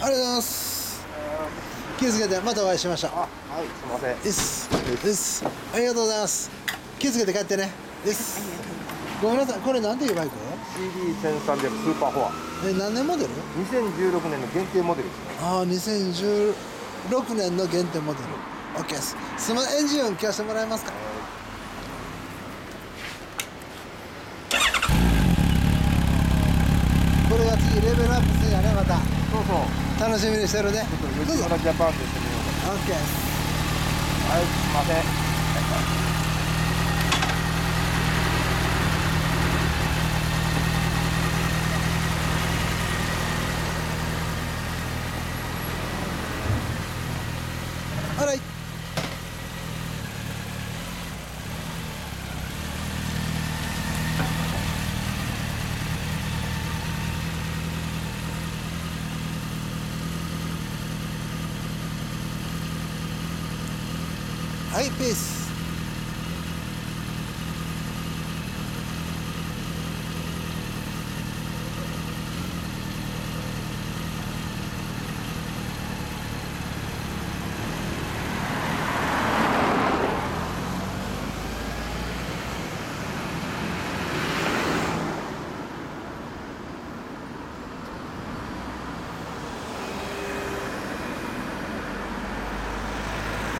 ありがとうございます。気をつけてまたお会いしましょう。あはいすみません。です。です。ありがとうございます。気をつけて帰ってね。です。ごめんなさい。これなんていうバイク？CD1300 スーパーフォア。え何年モデル？2016年の限定モデル。ですねああ2016年の限定モデル。OK です。すみません。エンジン音聞かせてもらえますかこれが次レベルアップするんやね。またそうそう。楽しみにしてるね。ちょっと吉村ジャパンでしてみようか OK はいすいません。あらいハイペース。